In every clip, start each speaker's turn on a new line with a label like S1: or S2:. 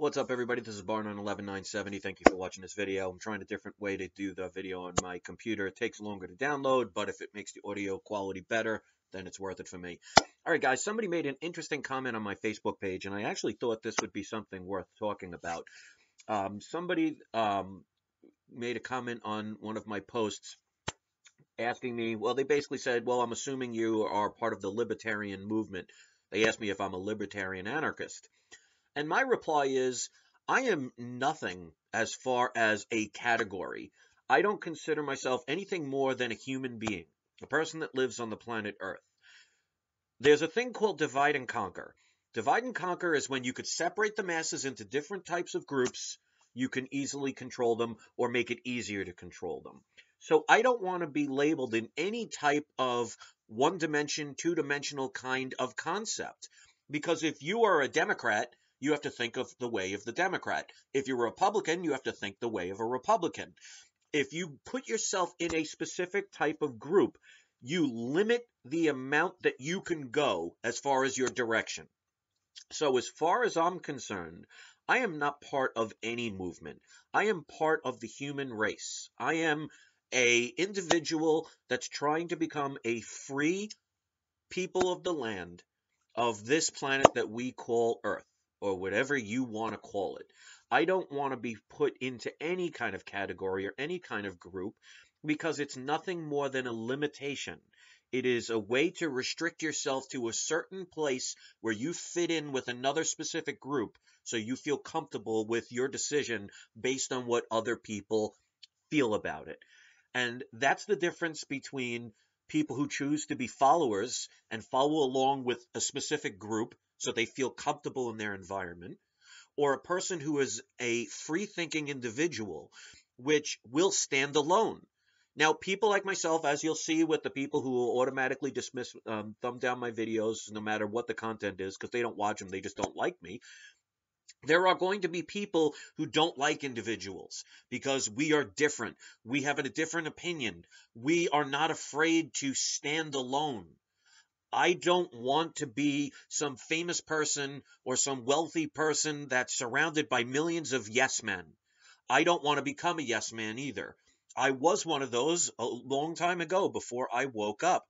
S1: What's up everybody, this is Barnone 11970. Thank you for watching this video. I'm trying a different way to do the video on my computer. It takes longer to download, but if it makes the audio quality better, then it's worth it for me. Alright guys, somebody made an interesting comment on my Facebook page, and I actually thought this would be something worth talking about. Um, somebody um, made a comment on one of my posts asking me, well, they basically said, well, I'm assuming you are part of the libertarian movement. They asked me if I'm a libertarian anarchist. And my reply is I am nothing as far as a category. I don't consider myself anything more than a human being, a person that lives on the planet Earth. There's a thing called divide and conquer. Divide and conquer is when you could separate the masses into different types of groups, you can easily control them or make it easier to control them. So I don't want to be labeled in any type of one dimension, two dimensional kind of concept. Because if you are a Democrat, you have to think of the way of the Democrat. If you're a Republican, you have to think the way of a Republican. If you put yourself in a specific type of group, you limit the amount that you can go as far as your direction. So, as far as I'm concerned, I am not part of any movement. I am part of the human race. I am a individual that's trying to become a free people of the land of this planet that we call Earth or whatever you want to call it. I don't want to be put into any kind of category or any kind of group because it's nothing more than a limitation. It is a way to restrict yourself to a certain place where you fit in with another specific group so you feel comfortable with your decision based on what other people feel about it. And that's the difference between people who choose to be followers and follow along with a specific group so they feel comfortable in their environment, or a person who is a free thinking individual which will stand alone. Now, people like myself, as you'll see with the people who will automatically dismiss, um, thumb down my videos no matter what the content is because they don't watch them, they just don't like me. There are going to be people who don't like individuals because we are different. We have a different opinion. We are not afraid to stand alone. I don't want to be some famous person or some wealthy person that's surrounded by millions of yes men. I don't want to become a yes man either. I was one of those a long time ago before I woke up.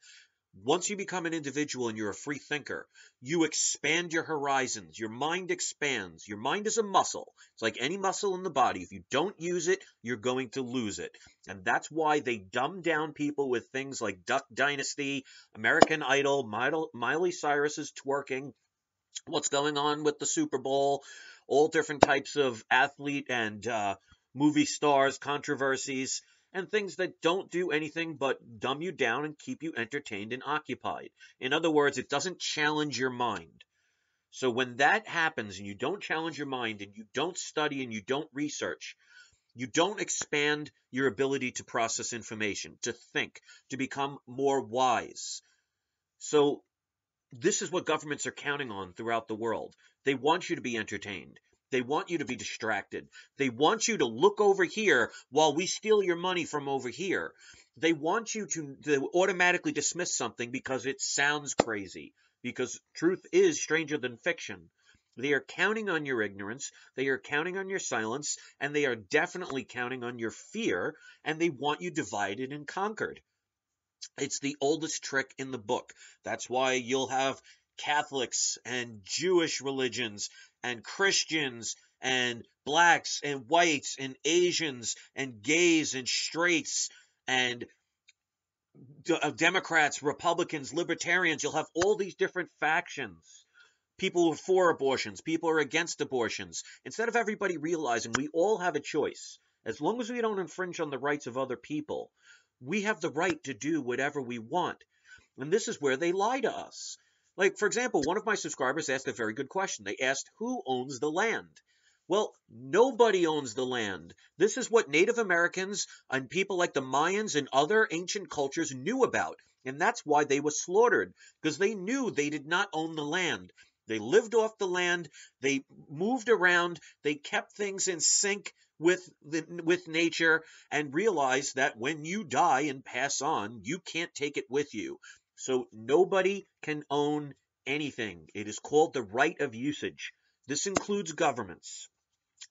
S1: Once you become an individual and you're a free thinker, you expand your horizons. Your mind expands. Your mind is a muscle. It's like any muscle in the body. If you don't use it, you're going to lose it. And that's why they dumb down people with things like Duck Dynasty, American Idol, Miley Cyrus's twerking, what's going on with the Super Bowl, all different types of athlete and uh, movie stars, controversies and things that don't do anything but dumb you down and keep you entertained and occupied. In other words, it doesn't challenge your mind. So when that happens and you don't challenge your mind and you don't study and you don't research, you don't expand your ability to process information, to think, to become more wise. So this is what governments are counting on throughout the world. They want you to be entertained. They want you to be distracted. They want you to look over here while we steal your money from over here. They want you to, to automatically dismiss something because it sounds crazy. Because truth is stranger than fiction. They are counting on your ignorance, they are counting on your silence, and they are definitely counting on your fear, and they want you divided and conquered. It's the oldest trick in the book. That's why you'll have Catholics and Jewish religions and Christians and blacks and whites and Asians and gays and straights and uh, Democrats, Republicans, Libertarians. You'll have all these different factions. People are for abortions, people are against abortions. Instead of everybody realizing we all have a choice, as long as we don't infringe on the rights of other people, we have the right to do whatever we want. And this is where they lie to us. Like, for example, one of my subscribers asked a very good question. They asked, Who owns the land? Well, nobody owns the land. This is what Native Americans and people like the Mayans and other ancient cultures knew about. And that's why they were slaughtered, because they knew they did not own the land. They lived off the land, they moved around, they kept things in sync with the, with nature and realized that when you die and pass on, you can't take it with you. So nobody can own anything. It is called the right of usage. This includes governments.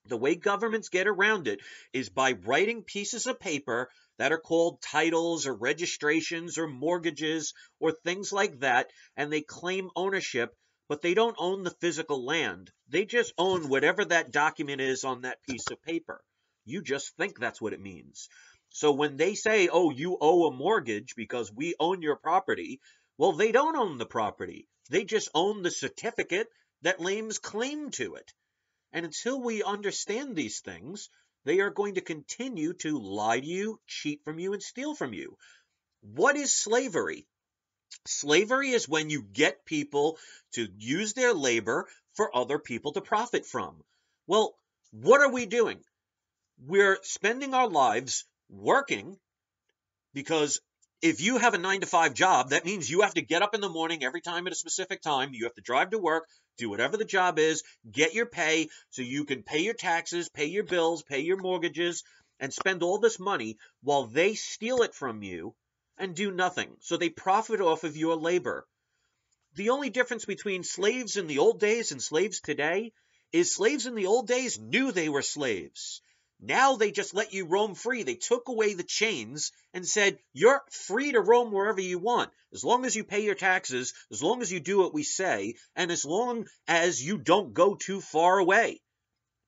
S1: The way governments get around it is by writing pieces of paper that are called titles or registrations or mortgages or things like that, and they claim ownership, but they don't own the physical land. They just own whatever that document is on that piece of paper. You just think that's what it means. So when they say, oh, you owe a mortgage because we own your property, well, they don't own the property. They just own the certificate that lays claim to it. And until we understand these things, they are going to continue to lie to you, cheat from you, and steal from you. What is slavery? Slavery is when you get people to use their labor for other people to profit from. Well, what are we doing? We're spending our lives working because if you have a nine to five job, that means you have to get up in the morning every time at a specific time. You have to drive to work, do whatever the job is, get your pay so you can pay your taxes, pay your bills, pay your mortgages, and spend all this money while they steal it from you and do nothing. So they profit off of your labor. The only difference between slaves in the old days and slaves today is slaves in the old days knew they were slaves. Now they just let you roam free. They took away the chains and said, you're free to roam wherever you want, as long as you pay your taxes, as long as you do what we say, and as long as you don't go too far away.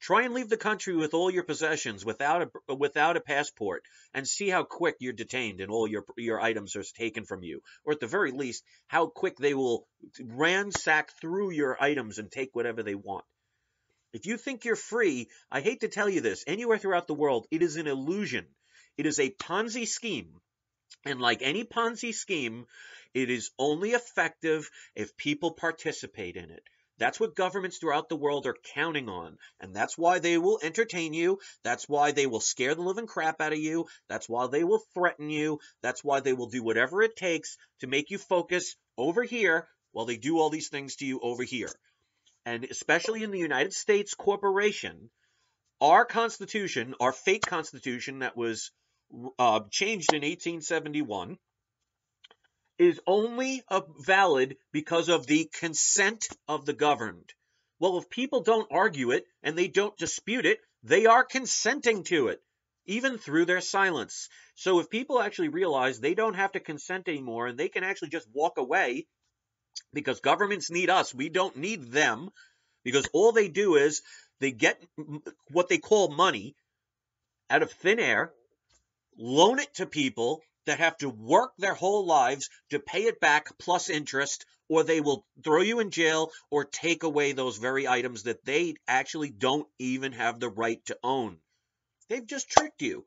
S1: Try and leave the country with all your possessions without a, without a passport and see how quick you're detained and all your, your items are taken from you. Or at the very least, how quick they will ransack through your items and take whatever they want. If you think you're free, I hate to tell you this, anywhere throughout the world, it is an illusion. It is a Ponzi scheme. And like any Ponzi scheme, it is only effective if people participate in it. That's what governments throughout the world are counting on. And that's why they will entertain you. That's why they will scare the living crap out of you. That's why they will threaten you. That's why they will do whatever it takes to make you focus over here while they do all these things to you over here and especially in the United States corporation, our Constitution, our fake Constitution that was uh, changed in 1871, is only valid because of the consent of the governed. Well, if people don't argue it and they don't dispute it, they are consenting to it, even through their silence. So if people actually realize they don't have to consent anymore and they can actually just walk away because governments need us. We don't need them because all they do is they get what they call money out of thin air, loan it to people that have to work their whole lives to pay it back plus interest, or they will throw you in jail or take away those very items that they actually don't even have the right to own. They've just tricked you.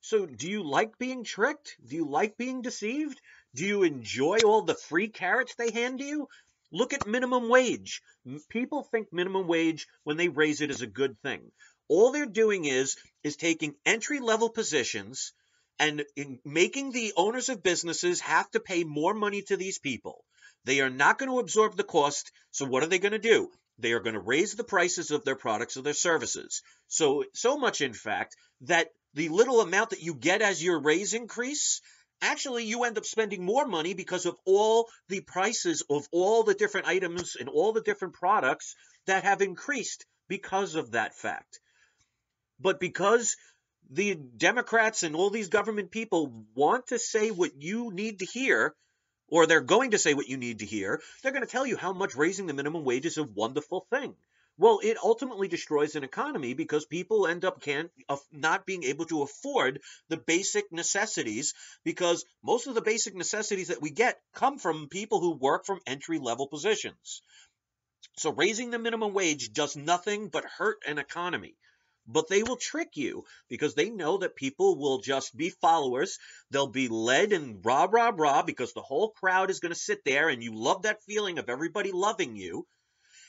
S1: So, do you like being tricked? Do you like being deceived? Do you enjoy all the free carrots they hand you? Look at minimum wage. People think minimum wage when they raise it is a good thing. All they're doing is is taking entry level positions and making the owners of businesses have to pay more money to these people. They are not going to absorb the cost. So what are they going to do? They are going to raise the prices of their products or their services. So so much in fact that the little amount that you get as your raise increase actually you end up spending more money because of all the prices of all the different items and all the different products that have increased because of that fact. But because the Democrats and all these government people want to say what you need to hear, or they're going to say what you need to hear, they're going to tell you how much raising the minimum wage is a wonderful thing. Well, it ultimately destroys an economy because people end up can't not being able to afford the basic necessities because most of the basic necessities that we get come from people who work from entry level positions. So raising the minimum wage does nothing but hurt an economy. But they will trick you because they know that people will just be followers. They'll be led and rah, rah, rah because the whole crowd is going to sit there and you love that feeling of everybody loving you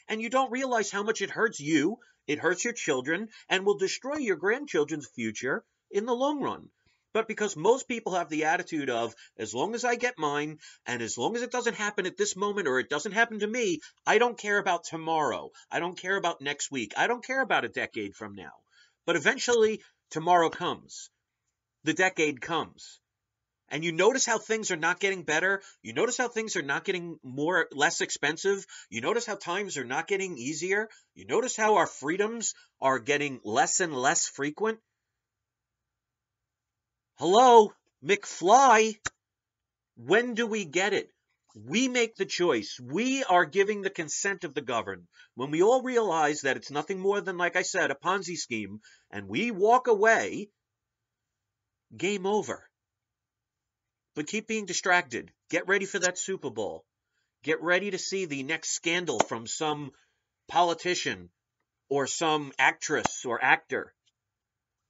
S1: and you don't realize how much it hurts you, it hurts your children, and will destroy your grandchildren's future in the long run. But because most people have the attitude of, as long as I get mine, and as long as it doesn't happen at this moment or it doesn't happen to me, I don't care about tomorrow. I don't care about next week. I don't care about a decade from now. But eventually, tomorrow comes. The decade comes. And you notice how things are not getting better, you notice how things are not getting more less expensive, you notice how times are not getting easier, you notice how our freedoms are getting less and less frequent. Hello, McFly. When do we get it? We make the choice. We are giving the consent of the governed. When we all realize that it's nothing more than, like I said, a Ponzi scheme, and we walk away, game over. But keep being distracted. Get ready for that Super Bowl. Get ready to see the next scandal from some politician or some actress or actor.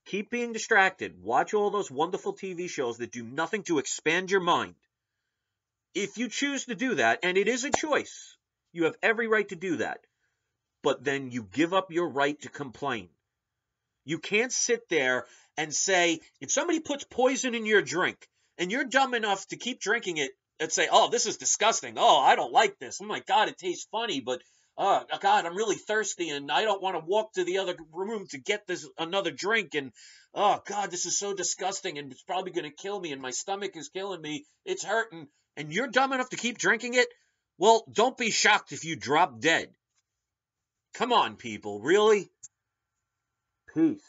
S1: Keep being distracted. Watch all those wonderful TV shows that do nothing to expand your mind. If you choose to do that, and it is a choice, you have every right to do that. But then you give up your right to complain. You can't sit there and say, if somebody puts poison in your drink and you're dumb enough to keep drinking it and say, oh, this is disgusting. Oh, I don't like this. Oh my God, it tastes funny, but oh God, I'm really thirsty and I don't want to walk to the other room to get this another drink. And oh God, this is so disgusting and it's probably going to kill me and my stomach is killing me. It's hurting. And you're dumb enough to keep drinking it? Well, don't be shocked if you drop dead. Come on, people. Really? Peace.